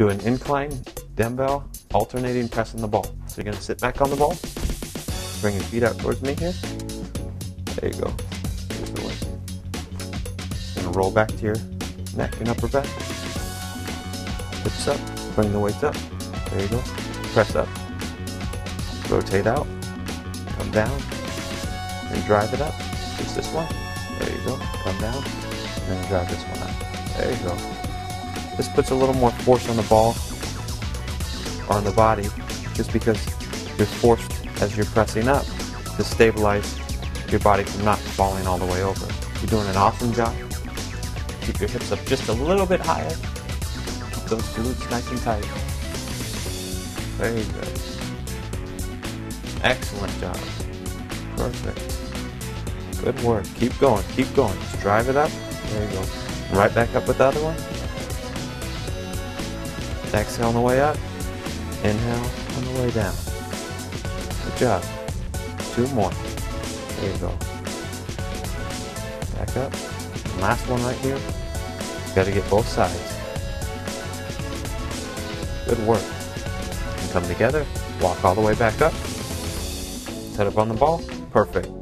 do an incline dumbbell alternating pressing the ball. So you're to sit back on the ball, bring your feet out towards me here. There you go. Here's the to roll back to your neck and upper back. Hips up, bring the weights up. There you go. Press up. Rotate out. Come down. And drive it up. Just this one. There you go. Come down. And then drive this one up. There you go. This puts a little more force on the ball or on the body just because you're forced as you're pressing up to stabilize your body from not falling all the way over. You're doing an awesome job. Keep your hips up just a little bit higher. Keep those glutes nice and tight. Very good. Excellent job. Perfect. Good work. Keep going. Keep going. Just drive it up. There you go. Right back up with the other one. Exhale on the way up. Inhale on the way down. Good job. Two more. There you go. Back up. Last one right here. Got to get both sides. Good work. And come together. Walk all the way back up. Set up on the ball. Perfect.